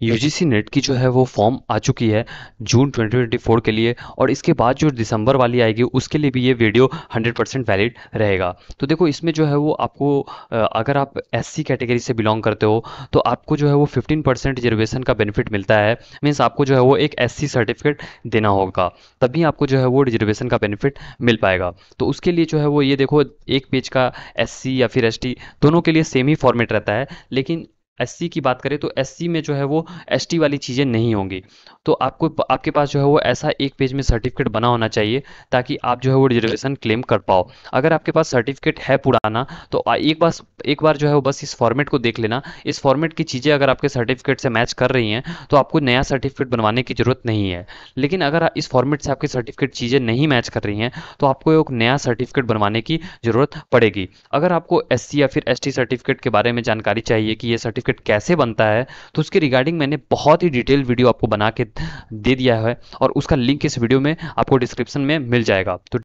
UGC net की जो है वो फॉर्म आ चुकी है जून 2024 के लिए और इसके बाद जो दिसंबर वाली आएगी, उसके लिए भी ये वीडियो 100 परसेंट वैलिड रहेगा। तो देखो, इसमें जो है वो आपको अगर आप एससी कैटेगरी से बिलोंग करते हो तो आपको जो है वो 15 परसेंट रिजर्वेशन का बेनिफिट मिलता है। मीन्स आपको जो है वो एक एससी सर्टिफिकेट देना होगा, तभी आपको जो है वो रिजर्वेशन का बेनिफिट मिल पाएगा। तो उसके लिए जो है वो ये देखो, एक पेज का एससी या फिर एसटी दोनों के लिए सेम ही फॉर्मेट रहता है, लेकिन एससी की बात करें तो एससी में जो है वो एसटी वाली चीज़ें नहीं होंगी। तो आपको आपके पास जो है वो ऐसा एक पेज में सर्टिफिकेट बना होना चाहिए ताकि आप जो है वो रिजर्वेशन क्लेम कर पाओ। अगर आपके पास सर्टिफिकेट है पुराना तो एक बार एक बार जो है वो बस इस फॉर्मेट को देख लेना। इस फॉर्मेट की चीज़ें अगर आपके सर्टिफिकेट से मैच कर रही हैं तो आपको नया सर्टिफिकेट बनवाने की ज़रूरत नहीं है। लेकिन अगर इस फॉर्मेट से आपके सर्टिफिकेट चीज़ें नहीं मैच कर रही हैं तो आपको एक नया सर्टिफिकेट बनवाने की ज़रूरत पड़ेगी। अगर आपको एससी या फिर एसटी सर्टिफिकेट के बारे में जानकारी चाहिए कि ये सर्टिफिकेट सर्टिफिकेट कैसे बनता है तो उसके रिगार्डिंग मैंने बहुत ही डिटेल वीडियो आपको बना के दे दिया है और उसका लिंक इस वीडियो में आपको डिस्क्रिप्शन में मिल जाएगा। तो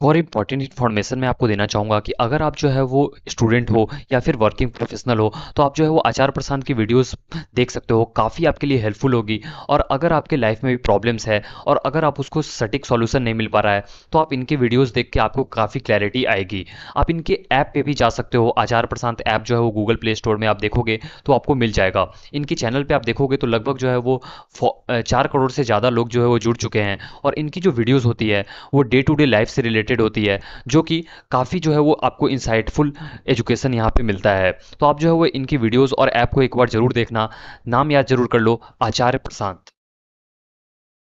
और इंपॉर्टेंट इन्फॉर्मेशन मैं आपको देना चाहूँगा कि अगर आप जो है वो स्टूडेंट हो या फिर वर्किंग प्रोफेशनल हो तो आप जो है वो आचार प्रसाद की वीडियोस देख सकते हो, काफ़ी आपके लिए हेल्पफुल होगी। और अगर आपके लाइफ में भी प्रॉब्लम्स है और अगर आप उसको सटीक सॉल्यूशन नहीं मिल पा रहा है तो आप इनके वीडियोज़ देख के आपको काफ़ी क्लैरिटी आएगी। आप इनके ऐप पर भी जा सकते हो, आचार प्रशांत ऐप जो है वो गूगल प्ले स्टोर में आप देखोगे तो आपको मिल जाएगा। इनके चैनल पर आप देखोगे तो लगभग जो है वो चार करोड़ से ज़्यादा लोग जो है वो जुड़ चुके हैं। और इनकी जो वीडियोज़ होती है, वो डे टू डे लाइफ से रिलेटेड होती है, जो कि काफ़ी जो है वो आपको इंसाइटफुल एजुकेशन यहाँ पे मिलता है। तो आप जो है वो इनकी वीडियोस और ऐप को एक बार ज़रूर देखना। नाम याद ज़रूर कर लो, आचार्य प्रशांत।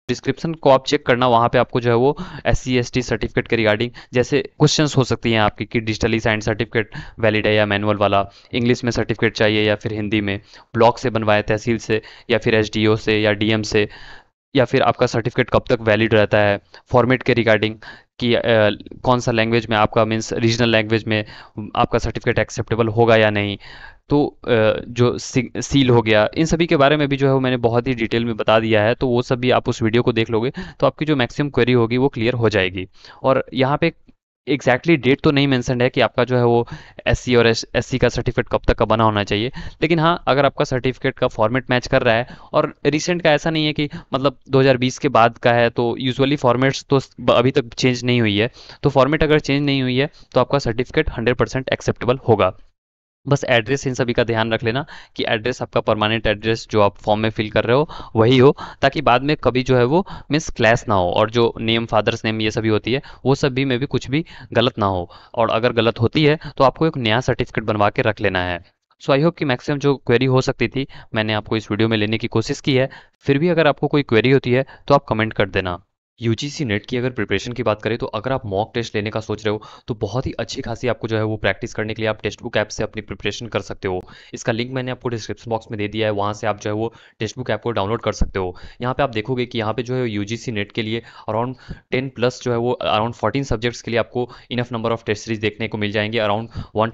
डिस्क्रिप्शन को आप चेक करना, वहाँ पे आपको जो है वो एस सी सर्टिफिकेट के रिगार्डिंग जैसे क्वेश्चंस हो सकती हैं आपकी कि डिजिटली साइंस सर्टिफिकेट वैलिड है या मैनुअल वाला इंग्लिश में सर्टिफिकेट चाहिए या फिर हिंदी में ब्लॉक से बनवाए, तहसील से या फिर एसडीओ से या डीएम से, या फिर आपका सर्टिफिकेट कब तक वैलिड रहता है फॉर्मेट के रिगार्डिंग कि आ, कौन सा लैंग्वेज में आपका मीन्स रीजनल लैंग्वेज में आपका सर्टिफिकेट एक्सेप्टेबल होगा या नहीं? तो जो सील हो गया इन सभी के बारे में भी जो है वो मैंने बहुत ही डिटेल में बता दिया है तो वो सब भी आप उस वीडियो को देख लोगे तो आपकी जो मैक्सिमम क्वेरी होगी वो क्लियर हो जाएगी। और यहाँ पे एग्जैक्टली डेट तो नहीं मैंसन है कि आपका जो है वो एस और एस का सर्टिफिकेट कब तक का बना होना चाहिए। लेकिन हाँ अगर आपका सर्टिफिकेट का फॉर्मेट मैच कर रहा है, और रिसेंट का ऐसा नहीं है कि मतलब 2020 के बाद का है तो यूजुअली फॉर्मेट्स तो अभी तक चेंज नहीं हुई है। तो फॉर्मेट अगर चेंज नहीं हुई है तो आपका सर्टिफिकेट हंड्रेड एक्सेप्टेबल होगा। बस एड्रेस इन सभी का ध्यान रख लेना कि एड्रेस आपका परमानेंट एड्रेस जो आप फॉर्म में फिल कर रहे हो, वही हो, ताकि बाद में कभी जो है वो मिस क्लैश ना हो और जो नेम फादर्स नेम ये सभी होती है, वो सभी में भी कुछ भी गलत ना हो। और अगर गलत होती है तो आपको एक नया सर्टिफिकेट बनवा के रख लेना है। सो आई होप कि मैक्सिमम जो क्वेरी हो सकती थी, मैंने आपको इस वीडियो में लेने की कोशिश की है। फिर भी अगर आपको कोई क्वेरी होती है तो आप कमेंट कर देना। यूजीसी नेट की अगर प्रिपरेशन की बात करें तो अगर आप मॉक टेस्ट लेने का सोच रहे हो तो बहुत ही अच्छी खासी आपको जो है वो प्रैक्टिस करने के लिए आप टेक्स्ट बुक ऐप से अपनी प्रिपरेशन कर सकते हो। इसका लिंक मैंने आपको डिस्क्रिप्शन बॉक्स में दे दिया है, वहाँ से आप जो है वो टेक्स्ट बुक ऐप को डाउनलोड कर सकते हो। यहाँ पे आप देखोगे कि यहाँ पे जो है यू नेट के लिए अराउंड टेन प्लस जो है वो अराउंड फोर्टीन सब्जेक्ट्स के लिए आपको enough number of test series देखने को मिल जाएँगे अराउंड वन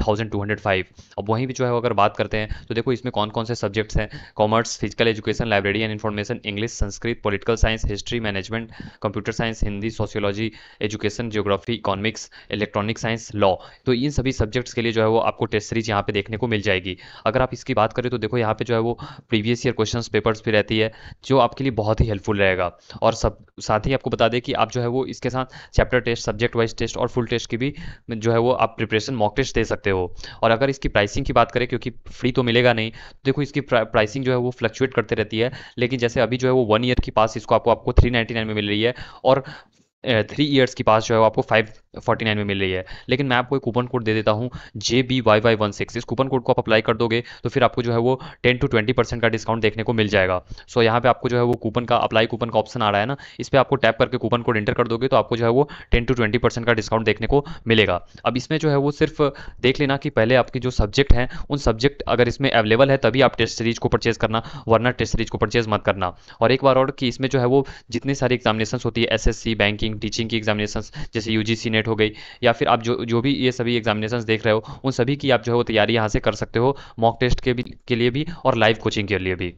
अब वहीं भी जो है अगर बात करते हैं तो देखो इसमें कौन कौन से सब्जेक्ट्स हैं? Commerce physical education library and information English Sanskrit political science history management computer science Hindi sociology education geography economics electronic science law तो इन सभी सब्जेक्ट्स के लिए जो है वो आपको टेस्ट सीरीज़ यहाँ पे देखने को मिल जाएगी। अगर आप इसकी बात करें तो देखो यहाँ पे जो है वो प्रीवियस ईयर क्वेश्चन पेपर्स भी रहती है, जो आपके लिए बहुत ही हेल्पफुल रहेगा। और सब, साथ ही आपको बता दें कि आप जो है वो इसके साथ chapter test subject wise test और फुल टेस्ट की भी जो है वो आप प्रिपरेशन मॉक टेस्ट दे सकते हो। और अगर इसकी प्राइसिंग की बात करें, क्योंकि फ्री तो मिलेगा नहीं तो देखो इसकी प्राइसिंग जो है वो फ्लक्चुएट करते रहती है, लेकिन जैसे अभी जो है वो वन ईयर की पास इसको आपको आपको थ्री में मिल रही है और थ्री ईयर्स के पास जो है वो आपको फाइव फोर्टी नाइन में मिल रही है। लेकिन मैं आपको एक कूपन कोड दे देता हूँ J B Y Y one six इस कूपन कोड को आप अप्लाई कर दोगे तो फिर आपको जो है वो टेन टू ट्वेंटी परसेंट का डिस्काउंट देखने को मिल जाएगा। सो यहाँ पे आपको जो है वो कूपन का अप्लाई कूपन का ऑप्शन आ रहा है ना, इस पर आपको टैप करके कूपन कोड एंटर कर दोगे तो आपको जो है वो टेन टू ट्वेंटी परसेंट का डिस्काउंट देखने को मिलेगा। अब इसमें जो है वो सिर्फ़ देख लेना कि पहले आपके जो सब्जेक्ट हैं, उन सब्जेक्ट अगर इसमें अवेलेबल है, तभी आप टेस्ट सीरीज़ को परचेज करना, वरना टेस्ट सीरीज़ को परचेज मत करना। और एक बार और कि इसमें जो है वो जितनी सारी एग्जामिनेशन होती है एसएससी बैंकिंग टीचिंग की एग्जामिनेशन जैसे यू जी नेट हो गई, या फिर आप जो जो भी ये सभी एग्जामिनेशन देख रहे हो, उन सभी की आप जो है वो तैयारी यहाँ से कर सकते हो मॉक टेस्ट के भी, के लिए भी और लाइव कोचिंग के लिए भी।